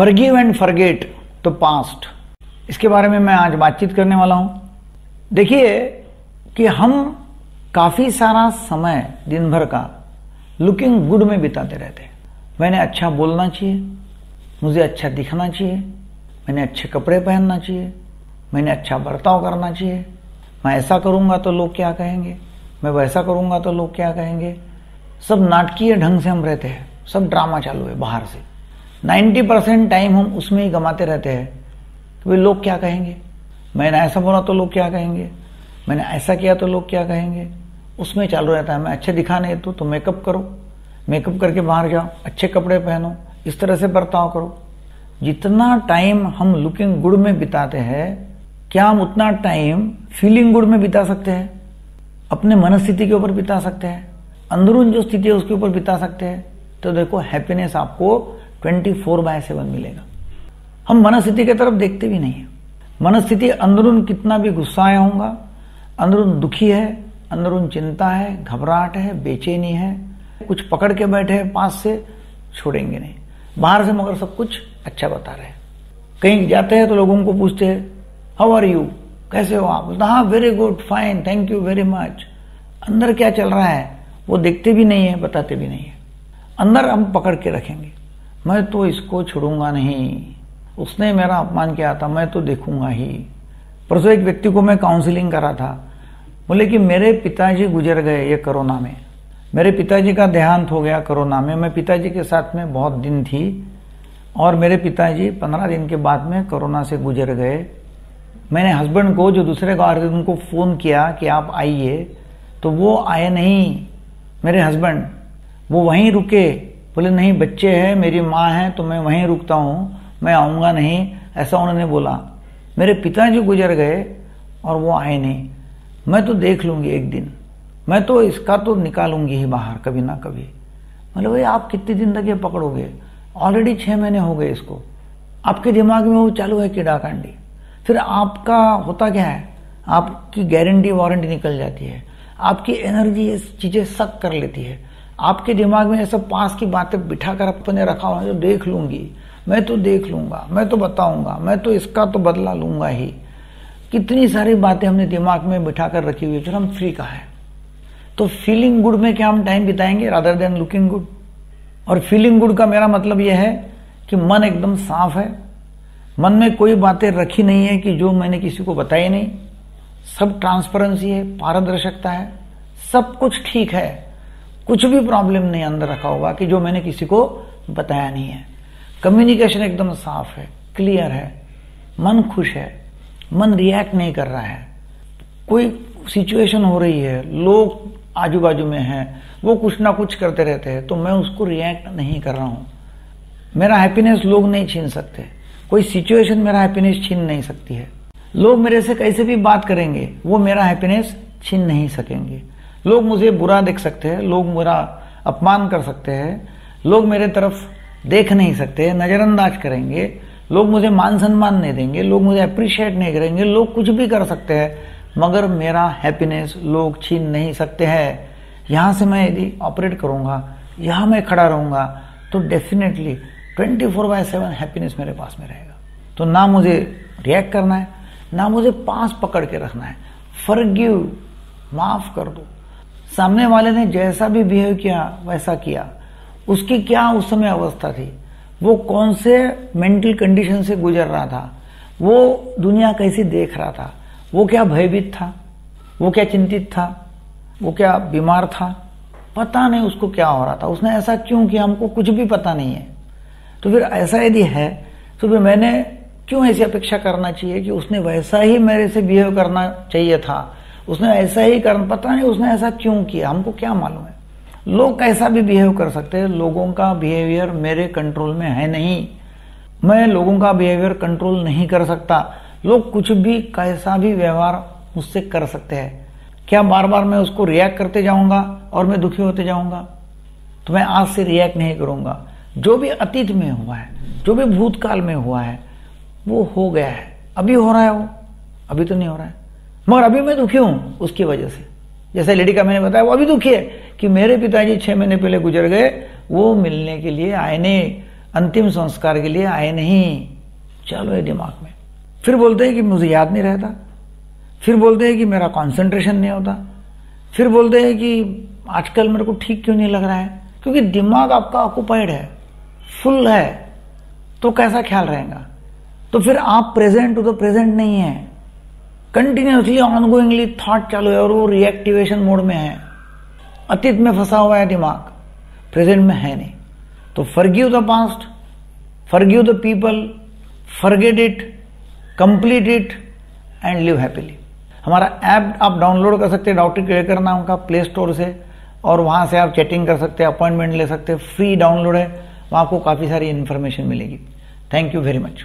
Forgive and forget the past इसके बारे में मैं आज बातचीत करने वाला हूँ। देखिए कि हम काफ़ी सारा समय दिन भर का लुकिंग गुड में बिताते रहते हैं। मैंने अच्छा बोलना चाहिए, मुझे अच्छा दिखना चाहिए, मैंने अच्छे कपड़े पहनना चाहिए, मैंने अच्छा बर्ताव करना चाहिए। मैं ऐसा करूँगा तो लोग क्या कहेंगे? मैं वैसा करूँगा तो लोग क्या कहेंगे? सब नाटकीय ढंग से हम रहते हैं, सब ड्रामा चालू है बाहर से। 90 परसेंट टाइम हम उसमें ही गमाते रहते हैं। कि भाई लोग क्या कहेंगे? मैंने ऐसा बोला तो लोग क्या कहेंगे? मैंने ऐसा किया तो लोग क्या कहेंगे? उसमें चालू रहता है मैं अच्छे दिखाने तो, तो मेकअप करो। मेकअप करके बाहर जाओ अच्छे कपड़े पहनो इस तरह से बर्ताव करो। जितना टाइम हम लुकिंग गुड में बिताते हैं क्या हम उतना टाइम फीलिंग गुड में बिता सकते हैं? अपने मनस्थिति के ऊपर बिता सकते हैं। अंदरून जो स्थिति है उसके ऊपर बिता सकते हैं। तो देखो हैप्पीनेस आपको 24 फोर बाय सेवन मिलेगा। हम मनस्थिति की तरफ़ देखते भी नहीं है। मनस्थिति अंदरून कितना भी गुस्साया होगा, अंदरून दुखी है, अंदरून चिंता है, घबराहट है, बेचैनी है, कुछ पकड़ के बैठे हैं, पास से छोड़ेंगे नहीं। बाहर से मगर सब कुछ अच्छा बता रहे हैं। कहीं जाते हैं तो लोगों को पूछते हैं हाउ आर यू कैसे हो आप? बोलते हाँ very good fine thank you very much अंदर क्या चल रहा है, वो देखते भी नहीं है, बताते भी नहीं है। अंदर हम पकड़ के रखेंगे। मैं तो इसको छोड़ूँगा नहीं। उसने मेरा अपमान किया था, मैं तो देखूँगा ही। परसों एक व्यक्ति को मैं काउंसलिंग करा था। बोले कि मेरे पिताजी गुजर गए ये कोरोना में। मेरे पिताजी का देहांत हो गया कोरोना में। मैं पिताजी के साथ में बहुत दिन थी और मेरे पिताजी पंद्रह दिन के बाद में कोरोना से गुजर गए। मैंने हस्बैंड को, जो दूसरे रहे उनको फ़ोन किया कि आप आइए। तो वो आए नहीं, मेरे हस्बैंड वो वहीं रुके। बोले, नहीं, बच्चे हैं, मेरी माँ है तो मैं वहीं रुकता हूँ, मैं आऊँगा नहीं, ऐसा उन्होंने बोला। मेरे पिताजी गुजर गए और वो आए नहीं। मैं तो देख लूँगी एक दिन। मैं तो इसका तो निकालूँगी ही बाहर, कभी ना कभी। मतलब भाई, आप कितने दिन तक ये पकड़ोगे? ऑलरेडी छः महीने हो गए इसको। आपके दिमाग में वो चालू है कीड़ा कांडी। फिर आपका होता क्या है? आपकी गारंटी वारंटी निकल जाती है। आपकी एनर्जी ये चीज़ें सक कर लेती है। आपके दिमाग में ऐसा पास की बातें बिठा कर अपने रखा हुआ है, जो देख लूँगी। मैं तो देख लूँगा, मैं तो बताऊँगा, मैं तो इसका तो बदला लूँगा ही। कितनी सारी बातें हमने दिमाग में बिठा कर रखी हुई है हम फ्री का है। तो फीलिंग गुड में क्या हम टाइम बिताएँगे रादर देन लुकिंग गुड और फीलिंग गुड का मेरा मतलब यह है कि मन एकदम साफ़ है। मन में कोई बातें रखी नहीं है कि जो मैंने किसी को बताई नहीं। सब ट्रांसपेरेंसी है, पारदर्शकता है, सब कुछ ठीक है। कुछ भी प्रॉब्लम नहीं अंदर रखा होगा कि जो मैंने किसी को बताया नहीं है। कम्युनिकेशन एकदम साफ़ है क्लियर है, मन खुश है, मन रिएक्ट नहीं कर रहा है। कोई सिचुएशन हो रही है, लोग आजू बाजू में हैं, वो कुछ ना कुछ करते रहते हैं तो मैं उसको रिएक्ट नहीं कर रहा हूँ। मेरा हैप्पीनेस लोग नहीं छीन सकते। कोई सिचुएशन मेरा हैप्पीनेस छीन नहीं सकती है। लोग मेरे से कैसे भी बात करेंगे, वो मेरा हैप्पीनेस छीन नहीं सकेंगे। लोग मुझे बुरा देख सकते हैं, लोग मेरा अपमान कर सकते हैं, लोग मेरे तरफ़ देख नहीं सकते, नज़रअंदाज करेंगे, लोग मुझे मान सम्मान नहीं देंगे, लोग मुझे अप्रिशिएट नहीं करेंगे, लोग कुछ भी कर सकते हैं, मगर मेरा हैप्पीनेस लोग छीन नहीं सकते हैं। यहाँ से मैं यदि ऑपरेट करूँगा, यहाँ मैं खड़ा रहूँगा तो definitely twenty four by seven happiness मेरे पास में रहेगा। तो ना मुझे रिएक्ट करना है, ना मुझे पास पकड़ के रखना है। फर्गिव माफ़ कर दो। सामने वाले ने जैसा भी बिहेव किया, वैसा किया। उसकी क्या उस समय अवस्था थी? वो कौन से मेंटल कंडीशन से गुजर रहा था? वो दुनिया कैसी देख रहा था? वो क्या भयभीत था? वो क्या चिंतित था? वो क्या बीमार था? पता नहीं उसको क्या हो रहा था। उसने ऐसा क्यों किया? हमको कुछ भी पता नहीं है। तो फिर ऐसा यदि है तो फिर मैंने क्यों ऐसी अपेक्षा करना चाहिए कि उसने वैसा ही मेरे से बिहेव करना चाहिए था? उसने ऐसा ही करना, पता नहीं उसने ऐसा क्यों किया, हमको क्या मालूम है? लोग कैसा भी बिहेव कर सकते हैं, लोगों का बिहेवियर मेरे कंट्रोल में है नहीं। मैं लोगों का बिहेवियर कंट्रोल नहीं कर सकता। लोग कुछ भी कैसा भी व्यवहार मुझसे कर सकते हैं। क्या बार बार मैं उसको रिएक्ट करते जाऊँगा और मैं दुखी होते जाऊँगा? तो मैं आज से रिएक्ट नहीं करूँगा। जो भी अतीत में हुआ है, जो भी भूतकाल में हुआ है, वो हो गया है। अभी हो रहा है वो। अभी तो नहीं हो रहा है। मगर अभी मैं दुखी हूँ उसकी वजह से। जैसे लेडी का मैंने बताया, वो अभी दुखी है कि मेरे पिताजी छह महीने पहले गुजर गए, वो मिलने के लिए आए नहीं, अंतिम संस्कार के लिए आए नहीं। चलो ये दिमाग में। फिर बोलते हैं कि मुझे याद नहीं रहता। फिर बोलते हैं कि मेरा कंसंट्रेशन नहीं होता। फिर बोलते हैं कि आजकल मेरे को ठीक क्यों नहीं लग रहा है? क्योंकि दिमाग आपका ऑक्यूपाइड है फुल है। तो कैसा ख्याल रहेगा? तो फिर आप प्रेजेंट टू द प्रेजेंट नहीं है। कंटिन्यूसली ऑनगोइंगली थॉट चालू है और वो रिएक्टिवेशन मोड में है। अतीत में फंसा हुआ है दिमाग प्रेजेंट में है नहीं। तो forgive the past forgive the people forget it complete it and live happily हमारा ऐप आप डाउनलोड कर सकते हैं डॉक्टर केड़कर नाम का प्ले स्टोर से, और वहाँ से आप चैटिंग कर सकते हैं अपॉइंटमेंट ले सकते हैं फ्री डाउनलोड है, वहाँ आपको काफ़ी सारी इन्फॉर्मेशन मिलेगी। Thank you very much